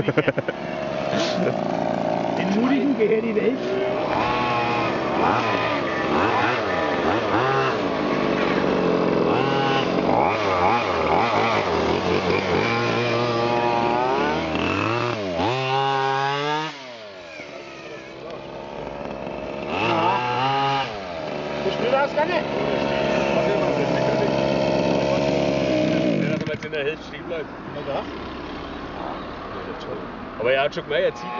Den Mutigen gehört die Welt. Dass er jetzt in der Hälfte stehen bleibt. Na doch. Aber er hat schon gemeint, er zieht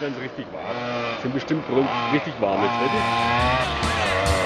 wenn es richtig warm ist. Sind bestimmt richtig warm ist, richtig?